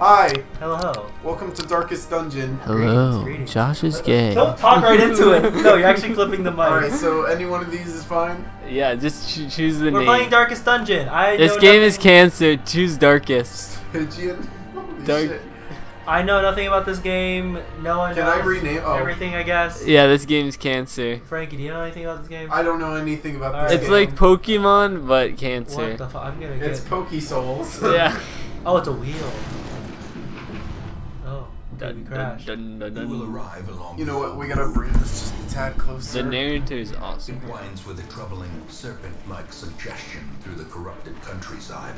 Hi, Hello. welcome to Darkest Dungeon. Hello, greetings. Josh is gay. Don't talk right into it. No, you're actually clipping the mic. Alright, so any one of these is fine? Yeah, just ch- choose the name. We're playing Darkest Dungeon. I this know game is cancer. Choose darkest. Pigeon? Holy Dark- shit. I know nothing about this game. No one Can knows I rename- oh. everything, I guess. Yeah, this game's cancer. Frankie, do you know anything about this game? I don't know anything about Alright. this It's game. like Pokemon, but cancer. what cancer. the fuck? I'm gonna get. It's Poke Souls. Yeah. oh, it's a wheel. Okay, we Dun, crashed. dun, dun, dun, You will arrive along You know what? We gotta bring this just a tad closer. The narrator is awesome. It winds with a troubling serpent-like suggestion through the corrupted countryside.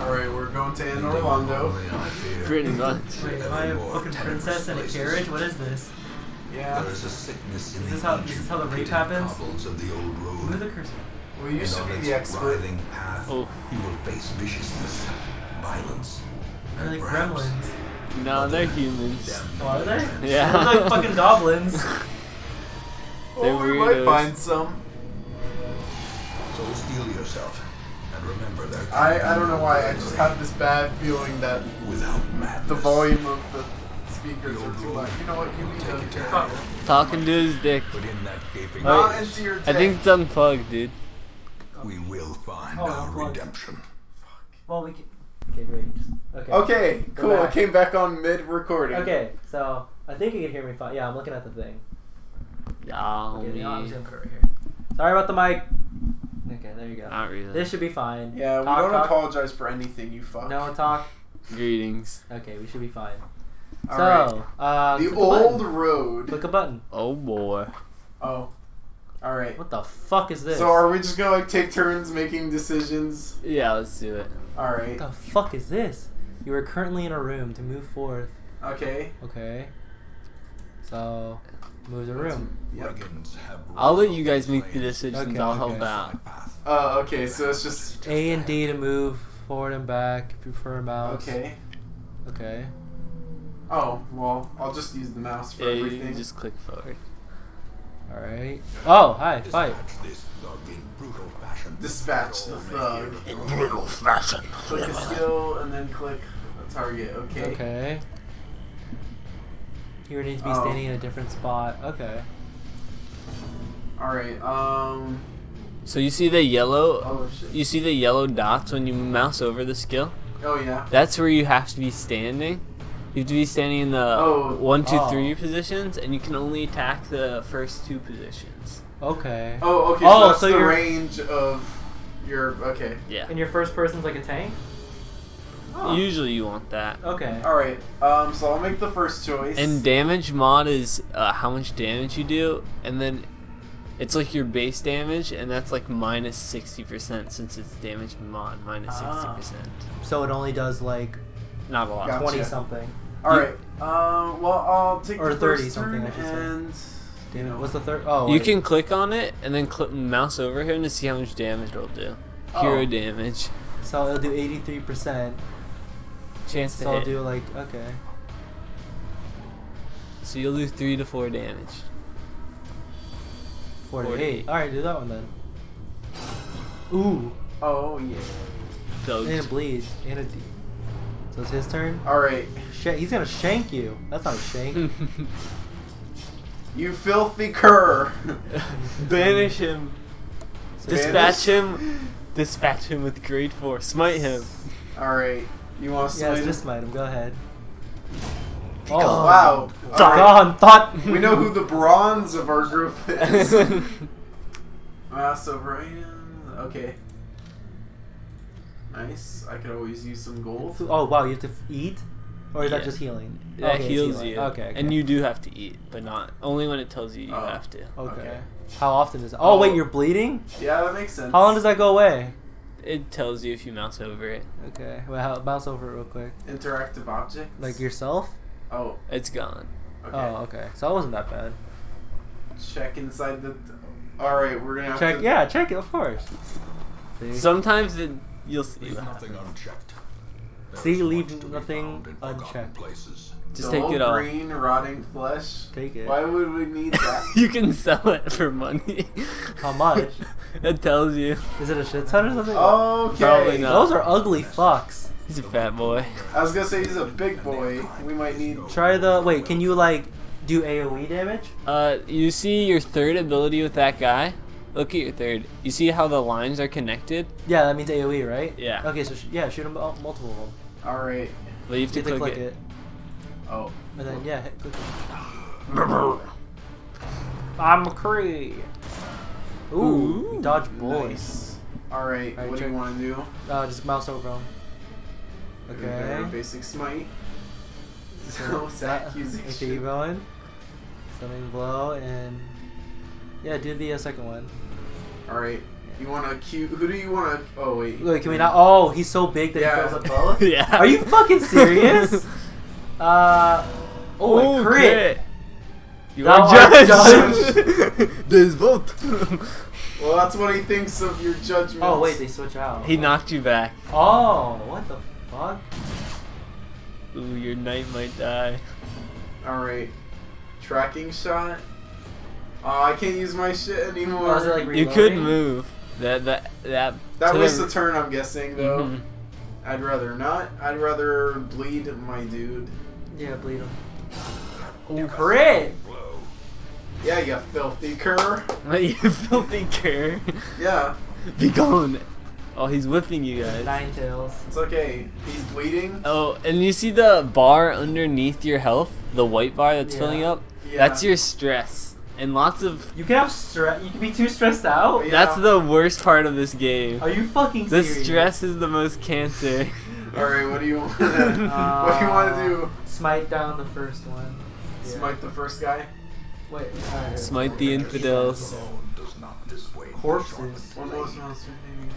Alright, we're going to Anne Orlando. Only I fear Pretty much. Wait, am I a fucking princess in a carriage? What is this? Yeah. There is a sickness in Is the this how- is ancient this how the rape happens? cobbles of the old road. Move the cursor. We used to be the its expert. writhing path, Oh. you will face viciousness, violence, They're and like perhaps gremlins. No, they're humans. damn Oh, are they? Yeah. They're like fucking goblins. They're Oh, we might find some. So steel yourself and remember that. I, I don't know why, I just have this bad feeling that without madness. the volume of the speakers are too loud. You know what? You need to to fuck. hand. Talking to his dick. Put in that gaping Not abyss. into your I think it's unplugged, dude. We will find Oh, our unplugged. redemption. well, we can. Okay, great. Okay. Okay, Go cool. I back. came back on mid recording. Okay, so I think you can hear me fine. Yeah, I'm looking at the thing. Yeah, Okay, no, I'm just gonna put it right here. Sorry about the mic. Okay, there you go. Not really. This should be fine. Yeah, we Talk, don't talk. apologize for anything, you fuck. No talk. Greetings. Okay, we should be fine. All so, right. uh, The old button. road. Click a button. Oh boy. Oh. All right. What the fuck is this? So are we just gonna like take turns making decisions? Yeah, let's do it. All right. what the fuck is this? You are currently in a room to move forth. Okay. Okay. So, move the room. Yep. I'll let you guys make the decisions. Okay, I'll okay. help out. side path. Uh, okay. So it's just A and D to move forward and back. If you prefer a mouse. okay. Okay. Oh well, I'll just use the mouse for Yeah, you everything. can just click forward. All right. Oh, hi. Fight. Dispatch this thug in brutal fashion. Dispatch the thug. In brutal fashion. Click a skill and then click a target. Okay. Okay. You need to be Oh. standing in a different spot. Okay. All right. Um. So you see the yellow. Oh shit. You see the yellow dots when you mouse over the skill. Oh yeah. That's where you have to be standing. You have to be standing in the Oh. one, two, Oh. three positions, and you can only attack the first two positions. Okay. Oh okay. Oh, so that's so the you're- range of your. Okay. Yeah. And your first person's like a tank? Oh. Usually you want that. Okay. All right. Um. So I'll make the first choice. And damage mod is uh, how much damage you do, and then it's like your base damage, and that's like minus sixty percent since it's damage mod minus sixty Ah. percent. So it only does like Not a lot. Gotcha. 20 something. All right. Um. Well, I'll take Or the 30 first something, turn I should say. and. Damn it. What's the third? Oh, You wait. can click on it and then click mouse over him to see how much damage it'll do. Hero Oh. damage. So it'll do 83%. Chance to So I'll hit. do like, okay. So you'll do three to four damage. 48. 48. Alright, do that one then. Ooh. Oh yeah. So And it bleeds. And a D. So it's his turn? All right. Sh- he's gonna shank you. That's not a shank. You filthy cur. banish him. So Dispatch him. Dispatch him with great force. Smite him. All right. You want to Yes, swing? just smite him. Go ahead. Oh, wow. All right. Gone. Thought. We know who the bronze of our group is. Mouse over Ian. Okay. Nice. I could always use some gold. Oh wow, you have to f- eat, or is that just healing? That Okay, heals healing. you. Okay, okay. And you do have to eat, but not only when it tells you you Oh. have to. Okay. Okay. How often is it? Oh, wait, Oh. you're bleeding. Yeah, that makes sense. How long does that go away? It tells you if you mouse over it. Okay. Well, how, bounce over it real quick. Interactive objects. Like yourself. Oh. It's gone. Okay. Oh, okay. So it wasn't that bad. Check inside the. All right, we're gonna have Check. to. Yeah, check it. Of course. See. Sometimes it, you'll see. Leave nothing unchecked. There See, is leave much to be nothing found in forgotten unchecked. Places. Just dull take it off. green, rotting flesh. Take it. Why would we need that? You can sell it for money. How much? it tells you. Is it a shit ton or something? okay. Probably not. Those are ugly fucks. He's a fat boy. I was gonna say he's a big boy. We might need. Try the wait. Can you like do AOE damage? Uh, you see your third ability with that guy? Look at your third. You see how the lines are connected? Yeah, that means AOE, right? Yeah. Okay, so sh- yeah, shoot him multiple of them. All right. But you have to You have to click, click it. it, Oh. and then yeah, hit click it. I'm McCree. Ooh, Ooh, dodge boys. Nice. All right. Alright, what do you want to do? Uh, just mouse over him. Okay. Okay. Basic smite. So So, it's Okay, keep going. Stunning blow and yeah, do the uh, second one. All right. You want to cue? Who do you want to? Oh wait. Look, can we not? Oh, he's so big that Yeah. he fills up both. yeah. Are you fucking serious? uh, oh, a crit. You Thou are art judged. There's both. Well, that's what he thinks of your judgment. Oh wait, they switch out. he knocked you back. Oh, what the fuck? Ooh, your knight might die. All right. Tracking shot. Oh, I can't use my shit anymore. Oh, like You could move. That that that. that to wastes the- turn, I'm guessing though. Mhm. I'd rather not. I'd rather bleed my dude. Yeah, bleed him. Oh, crit. Yeah, you filthy cur. you filthy cur. Yeah, Be gone. Oh, he's whipping you guys. Nine tails. it's okay. He's bleeding. Oh, and you see the bar underneath your health? The white bar that's Yeah. filling up? Yeah. That's your stress. And lots of. You can have stress. You can be too stressed out. Yeah. That's the worst part of this game. Are you fucking The serious? stress is the most cancer. All right, what do you want? what do you want to do? Uh, smite down the first one. Yeah. Smite the first guy. Wait. alright. Smite the infidels. does Corpses. One more monster thing.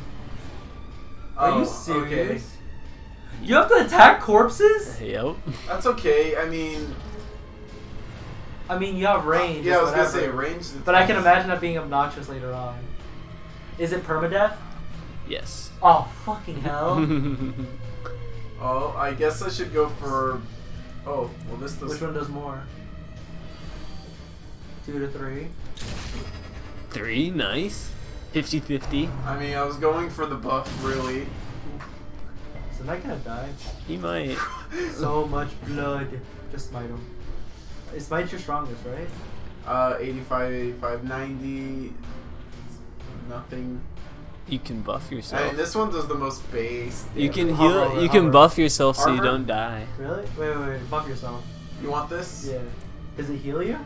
Are Oh, you serious? Okay. You have to attack corpses? Yep. That's okay. I mean, I mean, you have range. yeah, I it's was gonna say range. But I can imagine that being obnoxious later on. Is it permadeath? Yes. Oh, fucking hell. Oh, I guess I should go for. Oh, well, this does. Which one does more? Two to three. Three, nice. 50 50. I mean, I was going for the buff, really. So that gonna die. He might. So much blood. Just smite him. Is smite your strongest, right? Uh, 85, 85, 90. Nothing. You can buff I yourself. mean, this one does the most base. You can damage. Hover heal. over, You can buff yourself so you don't die. Really? Wait, wait, wait. Buff yourself. You want this? Yeah. Does it heal you?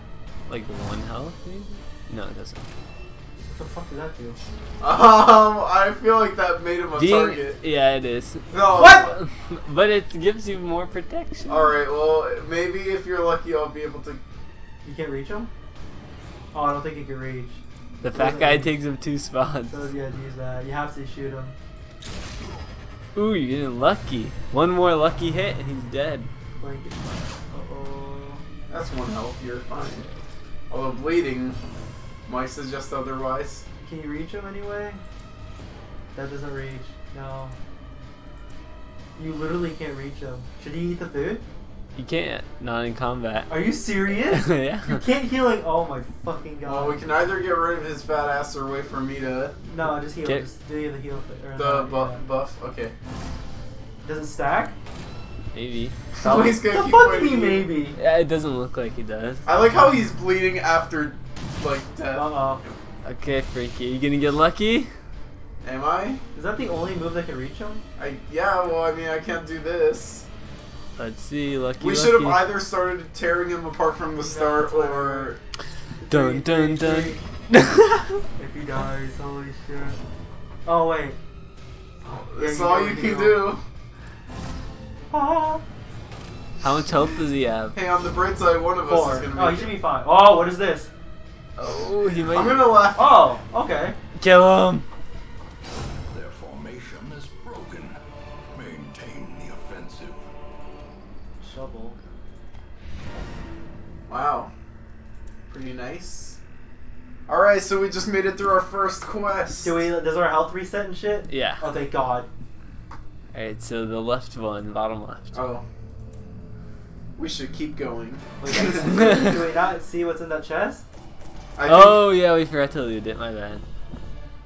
Like one health, maybe? No, it doesn't. What the fuck does that do? Um, I feel like that made him a Being, target. yeah, it is. No. What? but it gives you more protection. Alright, well, maybe if you're lucky, I'll be able to. You can't reach him? Oh, I don't think you can reach. The fat guy takes him two spots. So yeah, use that. You have to shoot him. Ooh, you're getting lucky. One more lucky hit and he's dead. Blanket. Uh oh. That's one health, you're fine. Although bleeding might suggest otherwise. Can you reach him anyway? That doesn't reach. No. You literally can't reach him. Should he eat the food? You can't. Not in combat. Are you serious? yeah. You can't heal like Oh my fucking god. Well, we can either get rid of his fat ass or wait for me to. No, just heal. Get- Just do the heal. fi- Or The no, buff. yeah. buff. Okay. Does it stack? Maybe. So he's gonna the keep fuck do fighting you you. maybe? Yeah, it doesn't look like he does. I like how he's bleeding after, like, death. Uh oh. Okay, Freaky. You gonna get lucky? Am I? Is that the only move that can reach him? I yeah. Well, I mean, I can't do this. Let's see. Lucky. We should have either started tearing him apart from the start, or Dun dun dun. If he dies, holy shit. Oh wait. that's Yeah, all you you can can do. Ah. How much health does he have? Hey, on the bright side, one of us is gonna be. Oh, he should be fine. Oh, what is this? Oh, he might. I'm gonna laugh. Oh, okay. kill him. Their formation is broken. Maintain the offensive. Shovel. Wow. Pretty nice. Alright, so we just made it through our first quest. Do we? Does our health reset and shit? Yeah. Oh, thank God. Alright, so the left one, bottom left. Oh. We should keep going. Wait, that's- do we not see what's in that chest? I Oh yeah, we forgot to loot it. My bad.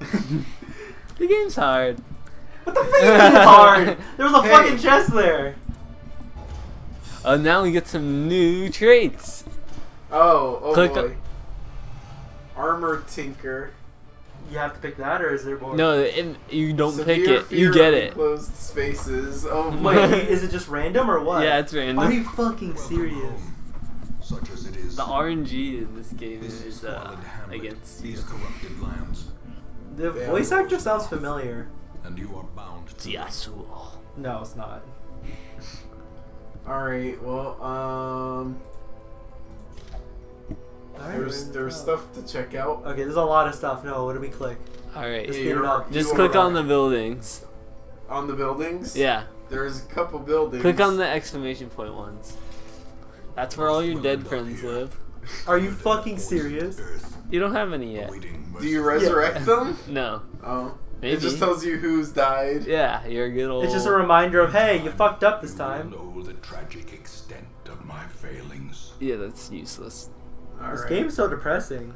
the game's hard. What the fuck is hard? There was a Hey. fucking chest there. Oh, now we get some new traits. Oh, oh Click boy. Armor Tinker. You have to pick that, or is there more? No, it, you don't pick Severe it. You fear get of it. Enclosed spaces. Oh Wait, my. is it just random or what? Yeah, it's random. Are you fucking serious? Such as it is. The RNG in this game this is uh, squalid hamlet, against you. these corrupted lands, The Yeah. voice actor sounds familiar. and you are bound to Yasuo. No, it's not. Alright, well, um. There's, there's stuff to check out. Okay, there's a lot of stuff. No, what do we click? Alright. Just Yeah, you're- up. Just you click are on the buildings. On the buildings? Yeah. There's a couple buildings. Click on the exclamation point ones. That's where all your dead friends live. Are you fucking serious? You don't have any yet. Do you mercy. resurrect them? No. Oh. Maybe. It just tells you who's died. Yeah, you're a good old. It's just a reminder of, hey, you fucked up this time. will know the tragic extent of my failings. Yeah, that's useless. This Alright. game's so depressing.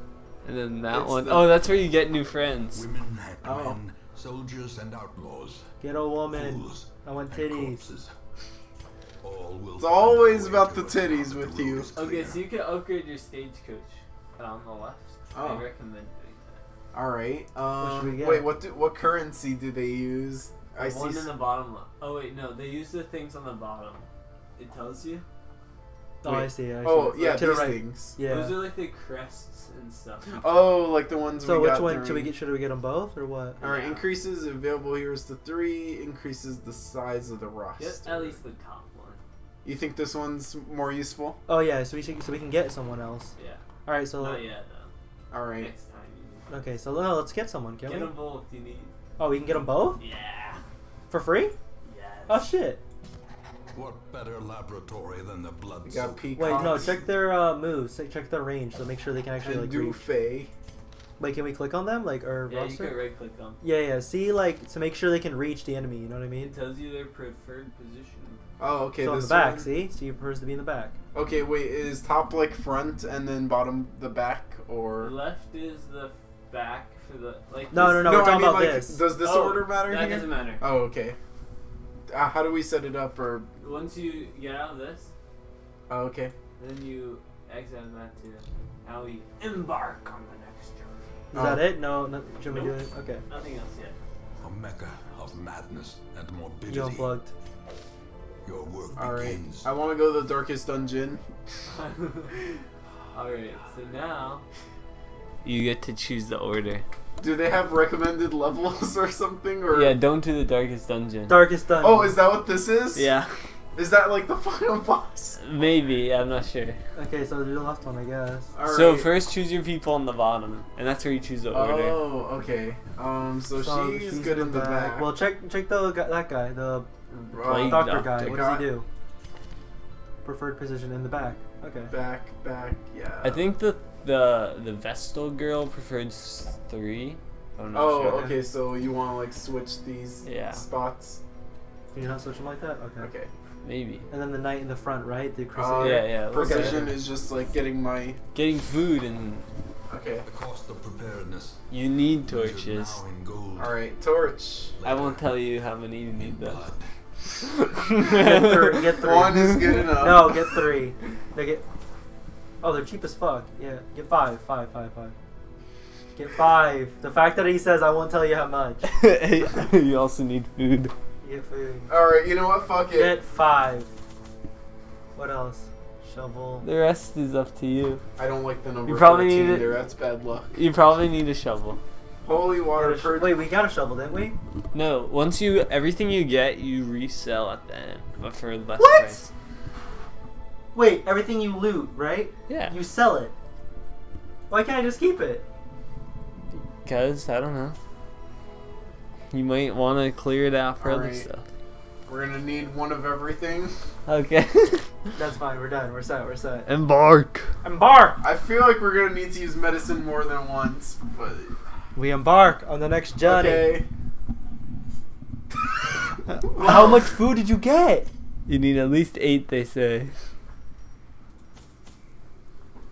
And then that It's one the- Oh, that's where you get new friends. Women and Oh. men, soldiers and outlaws, Get a woman. fools I want titties. Corpses. All will It's always find their way about the to titties with you. Okay, so you can upgrade your stagecoach on the left. Oh. I recommend doing that. Alright. Um, we wait, what do, what currency do they use? that. I see. one s- in the bottom left. Oh wait, no, they use the things on the bottom. It tells you. Oh, I see. I see. Oh, yeah, to the these right. things. Those are like the crests and stuff. Oh, like the ones So we which got one should we get? Should we get them both or what? Alright, Yeah. increases available heroes to three, increases the size of the roster. Yep, at least the top one. You think this one's more useful? Oh yeah, so we should, so we can get someone else. Yeah. All right, so Not yet though. Alright. Next time okay, so no, let's get someone, can get we? them both. You need. Oh, we can get them both Yeah. for free? Yes. Oh shit! What better laboratory than the blood We got soaked peacocks. Wait, no, check their uh, moves. Check- Check their range So make sure they can actually and like reach. Dufay. Wait, can we click on them like or Yeah, you can right click them. Yeah, yeah. See, like to make sure they can reach the enemy. You know what I mean? It tells you their preferred position. Oh, okay. so in the back, one- see, so you prefers to be in the back. Okay, wait. Is top like front and then bottom the back, or? left is the back for the like. No, this- no, we're I talking mean, about like, this. does this Oh, order matter That here? doesn't matter. Oh, okay. Uh, how do we set it up, or? Once you get out of this, Oh, okay. then you exit that to how we embark on the next journey. Is Oh. that it? No, no should we do it? Okay. Nothing else yet. A mecca of madness and morbidity. You unplugged. Your work All right. begins. I want to go to the darkest dungeon. Alright, so now you get to choose the order. Do they have recommended levels or something, or? Yeah, don't do the darkest dungeon. Darkest dungeon. Oh, is that what this is? yeah, Is that like the final boss? maybe. I'm not sure. Okay, so do the last one, I guess. All So right. first, choose your people on the bottom, and that's where you choose the order. Oh, okay. Um, so, So she's, good in the back. Well, check check the guy, that guy, the Plague doctor, doctor. guy. What does he do? Preferred position in the back. Okay. back, back, yeah. I think the the the Vestal girl preferred three. I'm not Oh, sure. okay. So you want to like switch these Yeah. spots? Can you not switch them like that? Okay. Okay. Maybe. And then the knight in the front, right? The Uh, crusader. Yeah, yeah, let's Precision go. is just like getting my. Getting food and Okay. The cost of preparedness. you need torches. Now in gold. All right. Torch. I won't tell you how many you need though. Blood. Get three. Get three. One is good enough. No, get three. They get. Oh, they're cheap as fuck. Yeah, get five, five, five, five. Get five. The fact that he says I won't tell you how much. you also need food. Get food. All right. You know what? Fuck it. Get five. What else? Shovel. The rest is up to you. I don't like the number. You probably 13 need it- That's bad luck. You probably need a shovel. Holy water. Got a sh- per- Wait, we got a shovel, didn't we? No, once you everything you get, you resell at the end, but for less What? price. Wait, everything you loot, right? Yeah. You sell it. Why can't I just keep it? Cause I don't know. You might want to clear it out for other Alright. stuff. We're gonna need one of everything. Okay. That's fine. We're done. We're set. We're set. Embark. Embark. I feel like we're gonna need to use medicine more than once, but We embark on the next journey. okay. How much food did you get? You need at least eight, they say.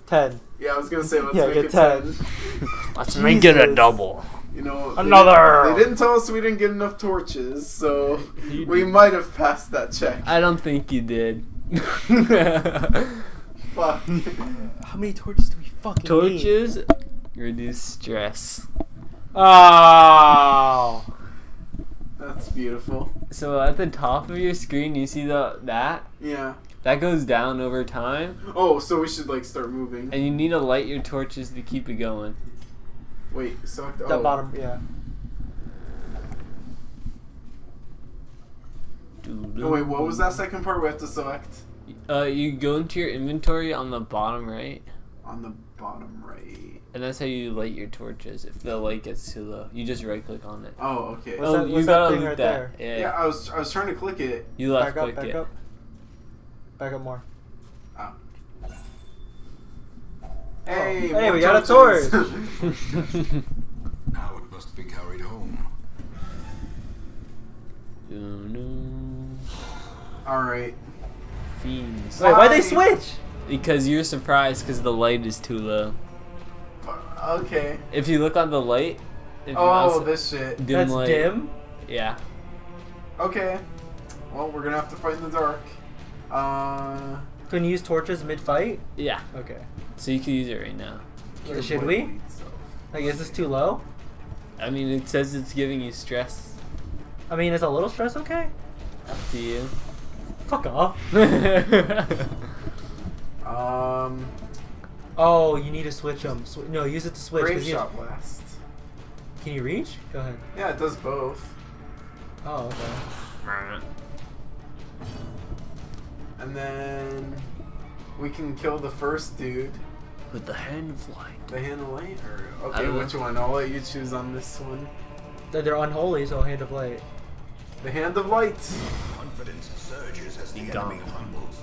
Ten. Yeah, I was gonna say let's Yeah, make get it 10. ten. Let's make it a double. You know, they Another! didn't- They, didn't tell us we didn't get enough torches, so we might have passed that check. I don't think you did. Fuck. How many torches do we fucking need? Torches reduce stress. Oh. That's beautiful. So at the top of your screen, you see the that Yeah. that goes down over time, Oh, so we should like start moving. and you need to light your torches to keep it going. Wait, select. The oh. bottom, yeah. Oh, wait, what was that second part? We have to select Uh, you go into your inventory on the bottom right, on the bottom right. And that's how you light your torches. If the light gets too low, you just right click on it. Oh, okay. What's oh, that- you gotta thing loot right that. there? Yeah, Yeah, I was I was trying to click it. you left Back up, click back it. up. Back up more. Ah. Oh. Hey, Hey, more we got a torch. Now it must be carried home. All right. Fiends. Wait, why'd they switch? Because you're surprised because the light is too low. Okay. If you look on the light, if Oh, mouse- this shit. dim That's light, dim? Yeah. Okay. Well, we're gonna have to fight in the dark. Uh. Can you use torches mid-fight? Yeah. Okay. So you can use it right now. Should we? Like, is this too low? I mean, it says it's giving you stress. I mean, is a little stress okay? Up to you. Fuck off. Um. Oh, you need to switch them. Sw- no, use it to switch. Brave you- shot blast. Can you reach? Go ahead. Yeah, it does both. Oh, okay. And then we can kill the first dude. With the hand of light. The hand of light, or okay, don't know. which one? I'll let you choose on this one. They're, they're unholy, so hand of light. The hand of light. Confidence surges as the Be enemy gone. humbles.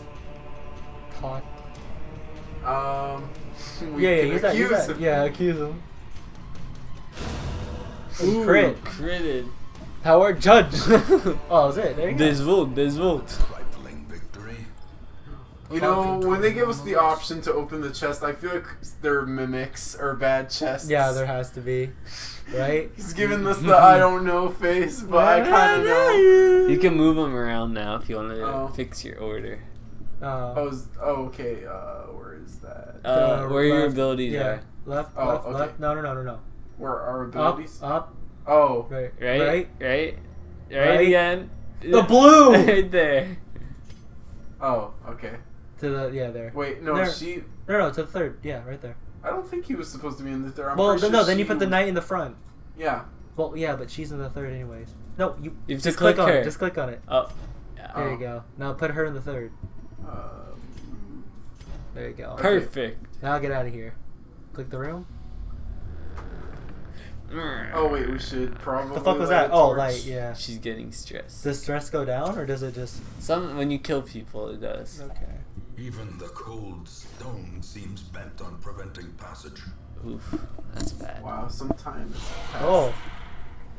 Pot. Um. We Yeah, yeah, can use that, use accuse that. him. Yeah, accuse him. Ooh, Crit. Critted. Power judge. oh, is it? There you go. Des vote, this vote. Victory. You know, when they give us the option to open the chest, I feel like they're mimics or bad chests. Yeah, there has to be. Right? He's giving us the I don't know face, but I kind of know. You can move them around now if you want to Oh. fix your order. Uh, Oh, is, oh, okay. Uh, where is that? Uh, The where your abilities yeah. are. Left, Oh, left, okay. left. No, no, no, no, no. Where our abilities? up, up. Oh, right, Right? right. Right? Right, Right. again. The blue! right there. oh, okay. To the yeah, there. Wait, no, There. she. No, no, to the third. Yeah, right there. I don't think he was supposed to be in the third. I'm well, pretty no, then you put the knight in the front. Yeah. Well, yeah, but she's in the third anyways. No, you, You just click, click on her. it. Just click on it. Oh. There Oh. you go. Now put her in the third. Um, There you go. Perfect. Now get out of here. Click the room. oh wait, we should probably. The fuck was that? Oh, torch. light. Yeah. She's getting stressed. Does stress go down or does it just? Some when you kill people, it does. Okay. Even the cold stone seems bent on preventing passage. Oof, that's bad. Wow, sometimes. Oh,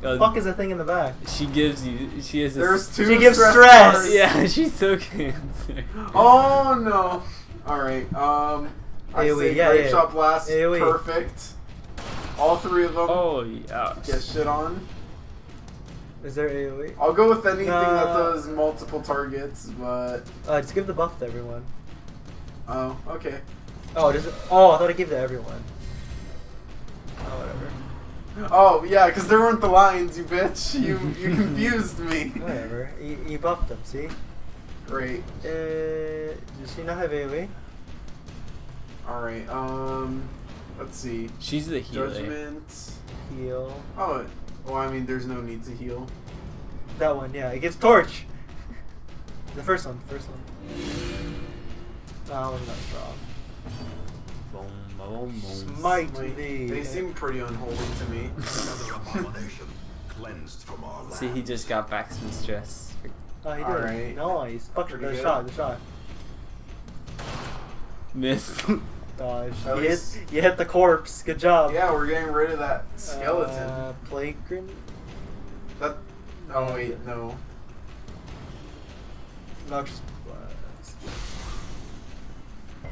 Uh, fuck is that thing in the back? She gives you. She has. There's This, two. She gives stress stress! yeah, she's so cancer. Oh no. All right. Um. I AoE, say yeah, Brave yeah. Shot Blast. AoE. Perfect. All three of them. Oh yeah. Get shit on. Is there AOE? I'll go with anything that Uh, does multiple targets, but Uh, just give the buff to everyone. oh, okay. Oh, does it? Oh, I thought I gave to everyone. Oh, whatever. Oh yeah, because there weren't the lines, you bitch. You you confused me. Whatever. You, you buffed them. See? Great. Uh, does she not have AOE? All right. Um. Let's see. She's the healer. Judgment. Heal. Oh. Well, I mean, there's no need to heal. That one, yeah. It gets torch. The first one. The First one. That one's not strong. Smite Like, thee. they seem pretty unholy to me. Cleansed from our land. See, he just got back some stress. Oh, he did. Alright. Nice. Fuck Pretty the good. shot. The shot. Miss. Dodge. At You hit, you hit the corpse. Good job. Yeah, we're getting rid of that skeleton. Uh, plague grenade. that. Oh wait, no. Noxious blast.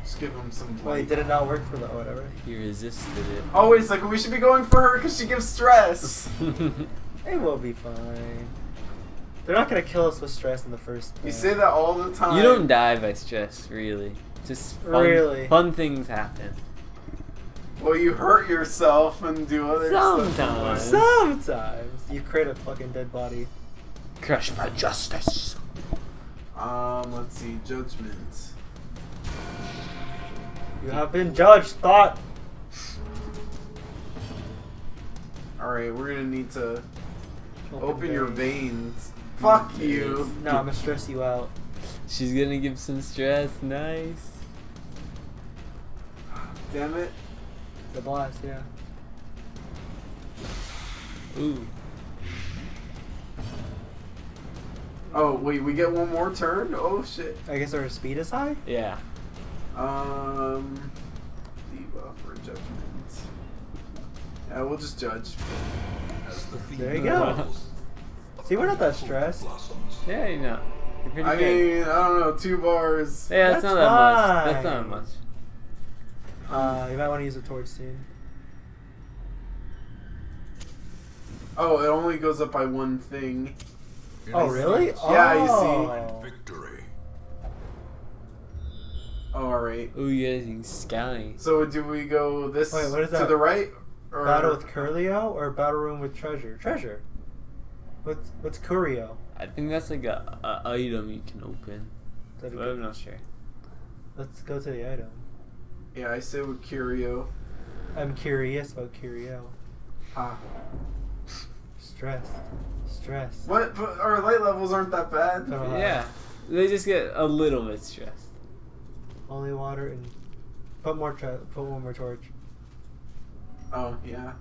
Just give him some Wait, blight. did it not work for the whatever? He resisted it. Oh, wait, it's like we should be going for her because she gives stress. It will be fine. They're not gonna kill us with stress in the first. You uh, say that all the time. you don't die by stress, really. Just fun, Really? fun things happen. Well, you hurt yourself and do other things. Sometimes. stuff. Sometimes you create a fucking dead body. Crush by justice. Um, let's see, judgment. You have been judged. Thought. All right, we're gonna need to open your veins. Fuck you. No, I'm gonna stress you out. She's gonna give some stress. Nice. Damn it. The blast, yeah. Ooh. Oh wait, we get one more turn. Oh shit. I guess our speed is high. Yeah. Um, debuff or judgment. Yeah, we'll just judge. The There you go. See, we're not that stressed. Yeah, you know. You're pretty I good. mean, I don't know, two bars. yeah, that's, That's not that much. That's fine. not much. Uh, you might want to use a torch soon. Oh, it only goes up by one thing. Oh, really? Yeah, you see. Oh. Victory. Oh, all right. Ooh, you guys are scouting. So do we go this Wait, what is to that? the right? Or Battle with Curio or battle room with treasure? Treasure. What's what's Curio? I think that's like a, a item you can open. Is that a But good- I'm not sure. Let's go to the item. Yeah, I say with Curio. I'm curious about Curio. Ah. Stress. Stress. What? But our light levels aren't that bad. Uh, yeah. They just get a little bit stressed. Holy water and put more tre- put one more torch. Oh yeah.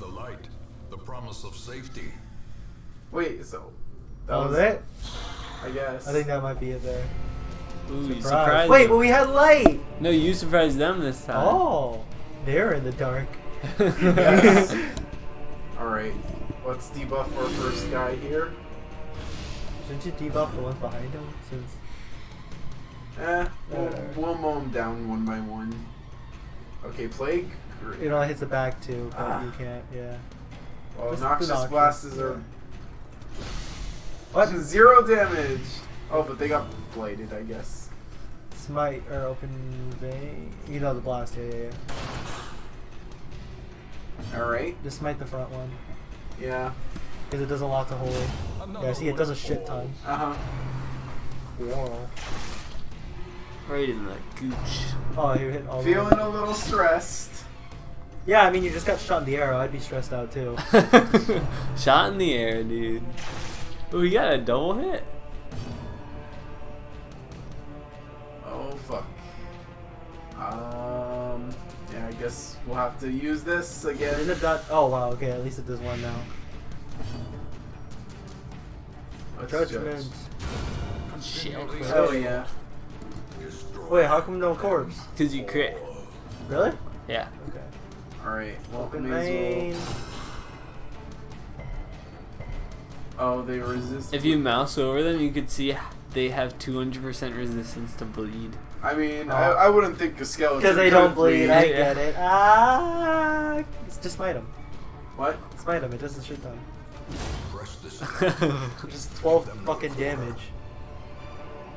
The light. The promise of safety. Wait. So. That was it. I guess. I think that might be it there. Ooh, you Surprise. surprised Wait, them. but we had light. No, you surprised them this time. Oh, they're in the dark. Yes. All right. Let's debuff our first guy here. Shouldn't you debuff the one behind him? Since Eh, we'll, Uh. we'll mow them down one by one. Okay, plague. Great. it all hits the back too, but Ah. you can't. Yeah. Well, Just noxious the noxious, blasts are What? zero damage. Oh, but they got bladed, I guess. Smite or open vein. You know the blast. Yeah, yeah, yeah. All right. Just smite the front one Yeah. because it does a lot to holy. Yeah, see, it does a shit ton. Uh huh. Whoa. Right in the gooch. Oh, you're hitting all. Feeling a little stressed. Yeah, I mean, you just got shot in the arrow. I'd be stressed out too. Shot in the air, dude. Ooh, we got a double hit. Oh fuck. Um. Yeah, I guess we'll have to use this Didn't again. it dot? Oh wow. Okay, at least it does one now. Let's Judgment. Shit. judge. Oh yeah. Destroy. Wait, how come no corpse? Because you crit. Really? Yeah. Okay. All right. Welcome Open may as. Oh, they resist. If you mouse over them, you could see they have 200% resistance to bleed. I mean, Oh. I, I wouldn't think a skeleton. because they don't bleed. I Yeah. get it. Ah, it's just smite him. What? Smite him. It doesn't shit them. Just 12 fucking damage.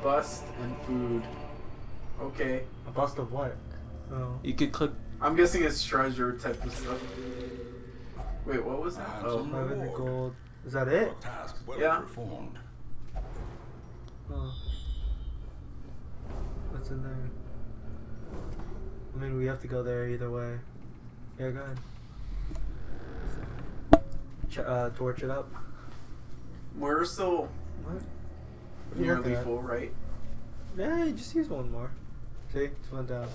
Bust and food. Okay. A bust of what? Oh. you could click. I'm guessing it's treasure type of stuff. Wait, what was that? Oh. 500 gold. Is that it? Task well Yeah. performed. Oh. What's in there? I mean, we have to go there either way. Yeah, go ahead. Ch- uh, torch it up. We're still What? What are you looking nearly full, right? Yeah, just use one more. See? Just one down.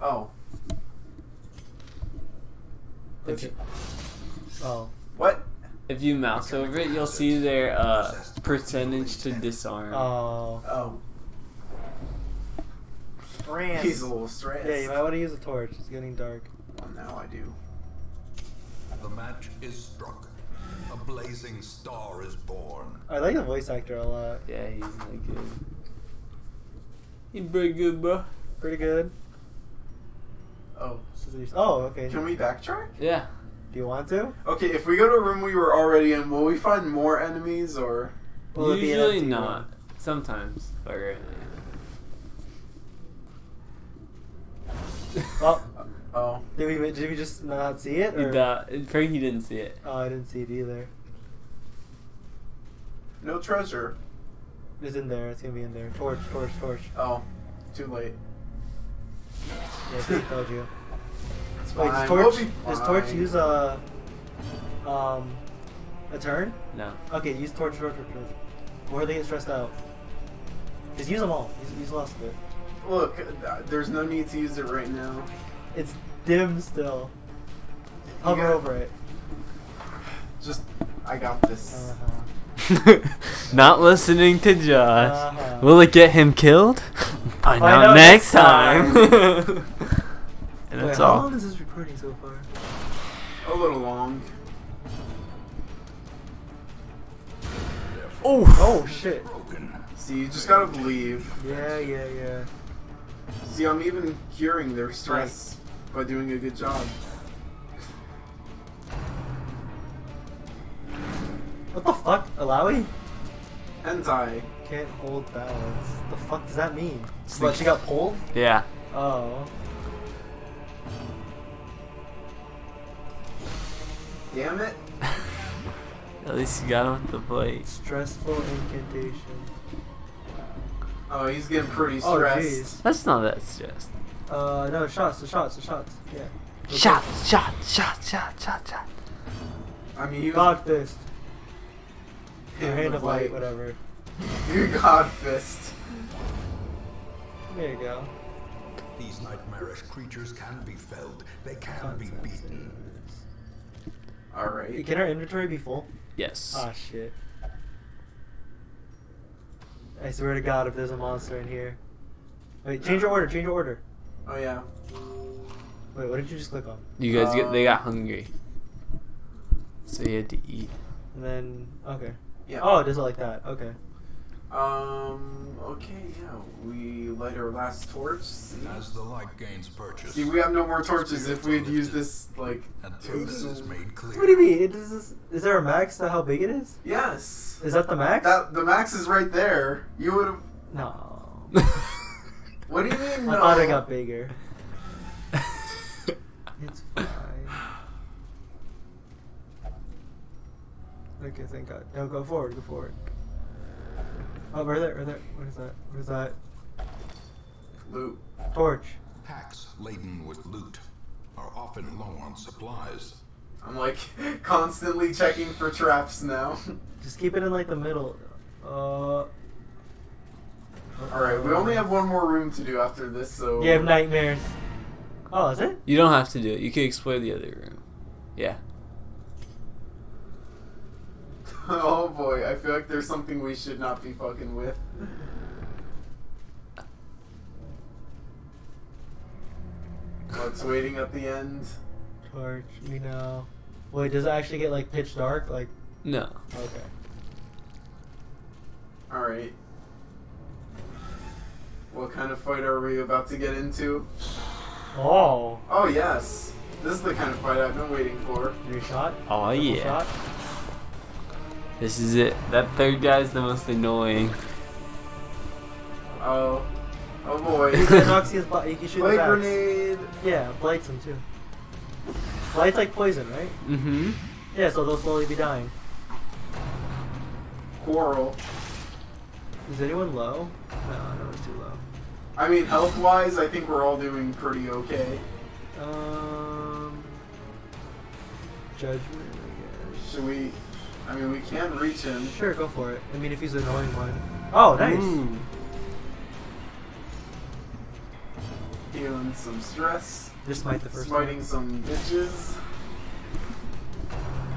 Oh. If you, Oh. What? if you mouse over it, you'll see their uh, percentage to disarm. Oh. Oh. France. He's a little stressed. Yeah, you might want to use a torch. It's getting dark. Well, now I do. The match is struck. A blazing star is born. I like the voice actor a lot. Yeah, he's like good. He's pretty good, bro. Pretty good. Oh, Oh, okay. can we backtrack? Yeah. Do you want to? Okay, if we go to a room we were already in, will we find more enemies or? Will it be an Usually empty not. room? Sometimes, but rarely. Oh, uh, Oh, did we did we just not see it? He Or? died. Frankie didn't see it. Oh, I didn't see it either. no treasure. It's in there. It's gonna be in there. Torch, torch, torch. Oh, too late. Yeah, see, told you. It's Wait, fine. does We'll torch be does torch use a um a turn? No. Okay, use torch, torch, torch, torch. Or they get stressed out. Just use them all. Use, use lost of it. Look, uh, there's no need to use it right now. It's dim still. Hover got- over it. Just, I got this. Uh-huh. Not listening to Josh. Uh-huh. Will it get him killed? Find, Find out, out next next time. time. and Wait, that's how all. long is this recording so far? A little long. Oh. Oh shit. See, you just gotta believe. Yeah, yeah, yeah. See, I'm even curing their stress by doing a good job. What the fuck? Alawi? Hentai. Can't hold balance. The fuck does that mean? It's What, like- she got pulled? Yeah. Oh. Damn it. At least you got him with the plate. Stressful incantation. Oh, he's getting pretty Oh, stressed. jeez. That's not that stressed. Uh, no, shots, the shots, the shots. Yeah. Shot, shot, shot, shot, shot, shot. I mean, you God fist. Or Hand hand of of light, light. whatever. You God fist. There you go. These nightmarish creatures can be felled. They can be beaten. Alright. Can our inventory be full? Yes. Ah, shit. I swear to God, if there's a monster in here. Wait, change your order, change your order. Oh, yeah. Wait, what did you just click on? You guys get they got hungry. So you had to eat. And then, okay. Yeah. Oh, it does it like that. Okay. Um, okay, yeah. We light our last torch. See, As the light gains purchase, See, we have no more torches if we had used this, like, and is made clear. What do you mean? It is, this, is there a max to how big it is? Yes. Is that the max? That, the max is right there. You would have. no. What do you mean? I no? thought it got bigger. It's fine. Okay, thank God. No, go forward, go forward. Oh, right there, right there. What is that? What is that? Loot. Torch. Packs laden with loot are often low on supplies. I'm like constantly checking for traps now. Just keep it in like the middle. Uh. Alright, we only have one more room to do after this, so. You have nightmares. Oh, is it? You don't have to do it. You can explore the other room. Yeah. Oh boy, I feel like there's something we should not be fucking with. What's waiting at the end? Torch. We know. Wait, does it actually get like pitch dark? Like, No. okay. Alright. What kind of fight are we about to get into? Oh. Oh, yes. This is the kind of fight I've been waiting for. Three shot. Oh Triple yeah. Shot. This is it. That third guy's the most annoying. Oh. Oh boy. You can knock his butt. He can shoot Light his grenade. Yeah, blights him too. Blight's like poison, right? Mm-hmm. Yeah, so they'll slowly be dying. Quarrel. Is anyone low? No, no one's too low. I mean, health wise, I think we're all doing pretty okay. Um, judgment, I guess. Should we? I mean, we can reach him. Sure, go for it. I mean, if he's an annoying one. Oh, nice. Mm. Healing some stress. Just smite the first Smiting one. some bitches.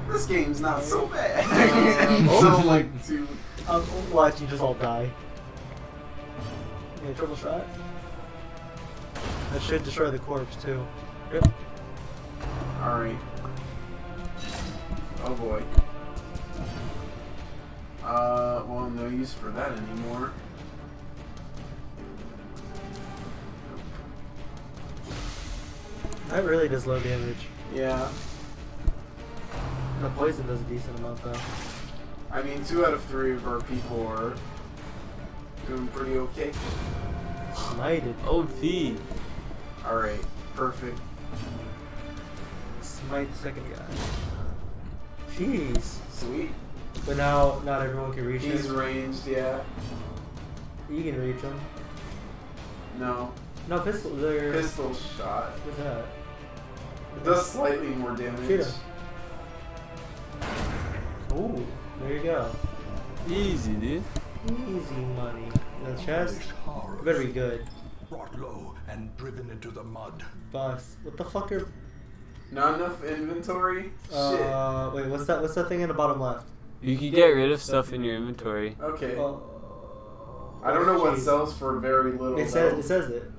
This game's not so bad. Um, so oh. like to Um, watch you just all die. Yeah, triple shot. That should destroy the corpse too. Yep. Alright. Oh boy. Uh, well, no use for that anymore. That really does low damage. Yeah. The poison does a decent amount, though. I mean, two out of three of our people are doing pretty okay. Smited. OP. Alright, perfect. Smite second guy. Jeez. Sweet. But now not everyone can reach He's him. ranged, yeah. You can reach him. No. No pistol. They're, Pistol shot. What's that? It does slightly more damage. Shoot him. Ooh, there you go. Easy, dude. Easy money. The chest This horror better be good. Brought low and driven into the mud. Boss. What the fuck are? Not enough inventory? Uh, wait. What's that? What's that thing in the bottom left? You can get rid of stuff in your inventory. Okay. Oh. I don't know what jeez. sells for very little. It says though. it says it.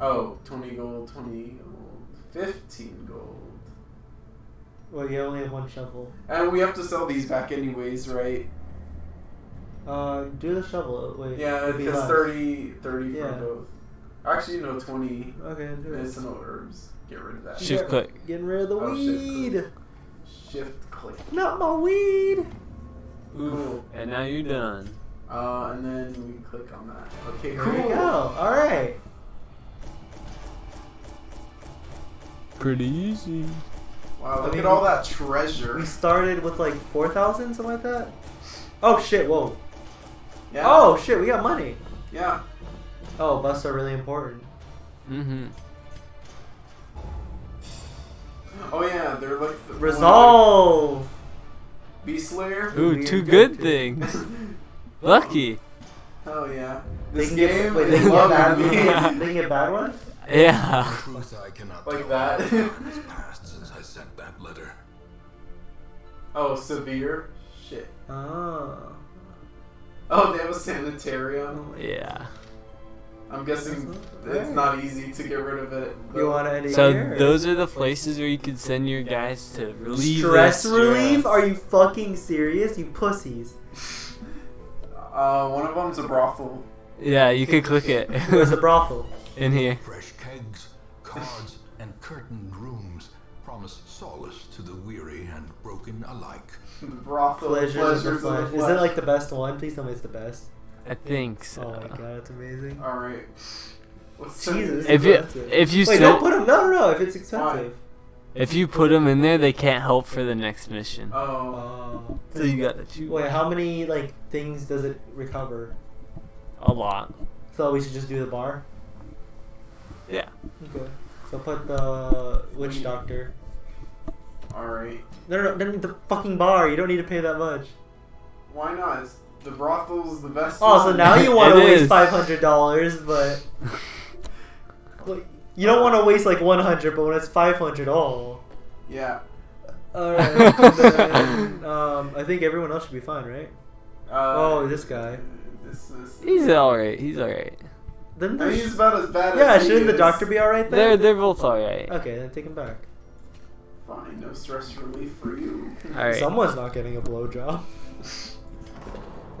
Oh, 20 gold, 20 gold, 15 gold. Well, you only have one shovel. And we have to sell these back anyways, right? Uh, do the shovel. Wait. Yeah, it'd be because less. 30, 30 Yeah. for both. Actually, no, 20 Okay, do it. medicinal herbs. Get rid of that. Shift Yeah, click. Getting rid of the Oh, shift weed. Click. Shift click. Not my weed. Ooh. Cool. And now you're done. Uh, and then we click on that. Okay, There cool. you go. All right. Pretty easy. Wow, I look mean, at all that treasure. We started with like four thousand, something like that. Oh shit! Whoa. Yeah. Oh shit! We got money. Yeah. Oh, busts are really important. Mm-hmm. Oh yeah, they're like the Resolve. Beast Slayer. Ooh, two good too. things. Lucky. Hell yeah. They This can game get, wait, they can get bad loving ones. They can get bad ones. Yeah. Truth I cannot Like that. Has passed since I sent that letter. oh, severe. Shit. Oh. Oh, they have a sanitarium. Yeah. I'm guessing it's not easy to get rid of it. You want to end it So here? those are the places where you can send your guys to relieve stress their relief? Are you fucking serious? You pussies. Uh, one of them's a brothel. Yeah, you could click it Where's a brothel? in here. Fresh kegs, cards, and curtained rooms promise solace to the weary and broken alike. The brothel. Pleasures, Pleasures, of of the flesh. Is it like the best one? Please tell me it's the best. I think so. Oh my god, it's amazing. All right. What's Jesus. If you if you Wait, set, don't put them. No, no, no. If it's expensive. if you put them in there, they can't help for the next mission. Oh. Oh. So you got to choose Wait, how many like things does it recover? a lot. So we should just do the bar. Yeah. Okay. So put the witch doctor. all right. No, no, no, the fucking bar. You don't need to pay that much. Why not? It's, the brothel's the best. Oh, so now you want to waste five hundred dollars, but Well, you don't want to waste like one hundred, but when it's five hundred, oh. Yeah. All right. then, um, I think everyone else should be fine, right? Uh, Oh, this guy. This is. He's all right. He's all right. Then I mean, he's about as bad yeah. as he Shouldn't the doctor be all right They're then? they're both all right. Okay, then take him back. Fine, no stress relief for you. All right. Someone's not getting a blowjob.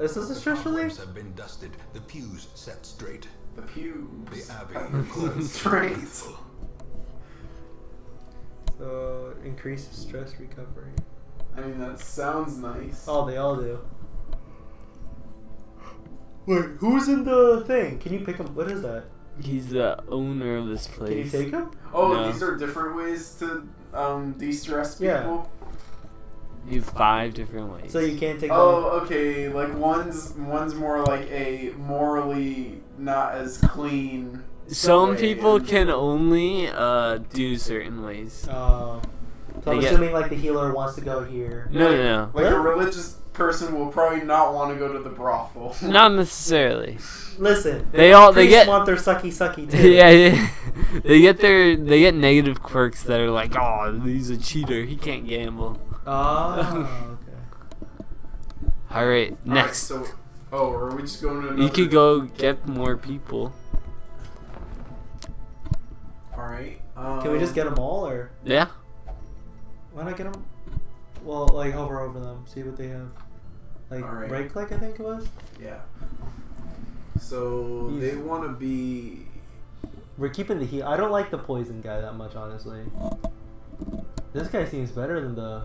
This is a stress Cobwebs relief. have been dusted, the pews set straight. The pews. The abbey That's straight. So increase stress recovery. I mean, that sounds nice. Oh, they all do. Wait, who's in the thing? Can you pick him? What is that? He's the owner of this place. Can you take him? Oh, No. these are different ways to um, de-stress people. Yeah. People. You have five different ways. So you can't take them. Oh, okay. Like one's one's more like a morally not as clean. Some people can only uh, do certain ways. Uh, so I'm get- assuming like the healer wants to go here. No, no, no. Like a religious person will probably not want to go to the brothel. Not necessarily. Listen, They all they get want their sucky sucky too. yeah, yeah. they get their they get negative quirks that are like, oh, he's a cheater. He can't gamble. Oh, okay. All right, Alright, next. so, oh, are we just going to? Another... You could go get more people. All right. Um, Can we just get them all, or Yeah. why not get them? Well, like hover over them, see what they have. Like Alright. right click, I think it was. Yeah. So He's- they want to be We're keeping the heat. I don't like the poison guy that much, honestly. This guy seems better than the.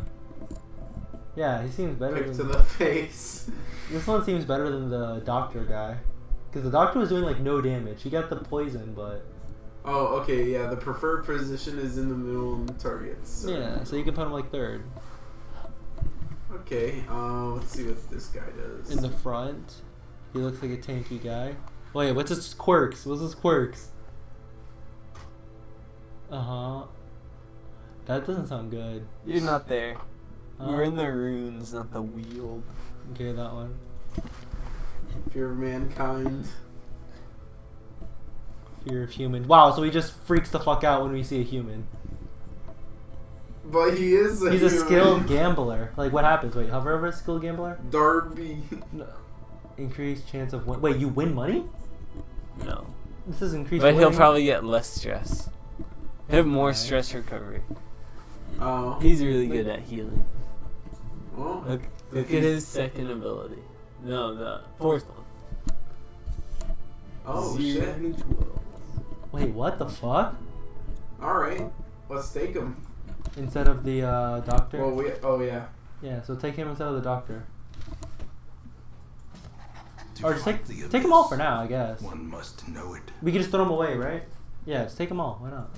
Yeah, he seems better Pick to than the face. this one. Seems better than the doctor guy, because the doctor was doing like no damage. He got the poison, but Oh, okay, yeah. The preferred position is in the middle and targets. yeah. So you can put him like third Okay, uh, let's see what this guy does. in the front. He looks like a tanky guy. Wait, what's his quirks? What's his quirks? Uh huh. That doesn't sound good. You're not there. Uh, You're in the ruins, not the Weald. Okay, that one. Fear of mankind. Fear of human. Wow, so he just freaks the fuck out when we see a human. But he is a He's a skilled gambler. Like, what happens? Wait, hover over a skilled gambler? Darby. No. Increased chance of win. Wait, you win money? No. This is increased. But he'll probably get less stress. He'll have more Okay. stress recovery. Oh. He's really good at healing. Well, Look, look at his second ability. No, the fourth one. oh Zero shit. Wait, what the fuck? Alright, let's take him. Instead of the uh, doctor. Well, we. Oh, yeah. yeah, so take him instead of the doctor. To Or just take fight the take them all for now, I guess. One must know it. We can just throw them away, right? Yeah, just take them all. Why not?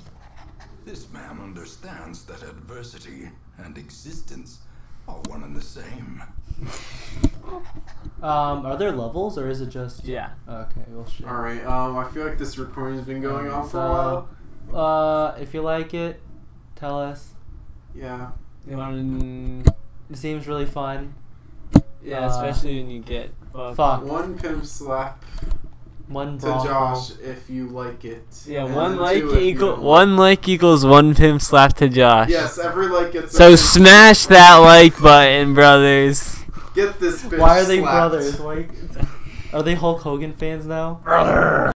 This man understands that adversity and existence are one and the same. Um, are there levels or is it just? Yeah. Okay, well shit. Alright, um, I feel like this recording's been going on for a while. Uh, if you like it, tell us. Yeah. You want It seems really fun. Yeah, Uh, especially when you get fucked. Fuck. One pimp slap One to brawl. Josh if you like it. Yeah, And one like two you equal one like equals one pimp slap to Josh. Yes, every like gets. a So pimp smash that like button, brothers. Get this bitch Why are they slapped. brothers? Why? Are they Hulk Hogan fans now?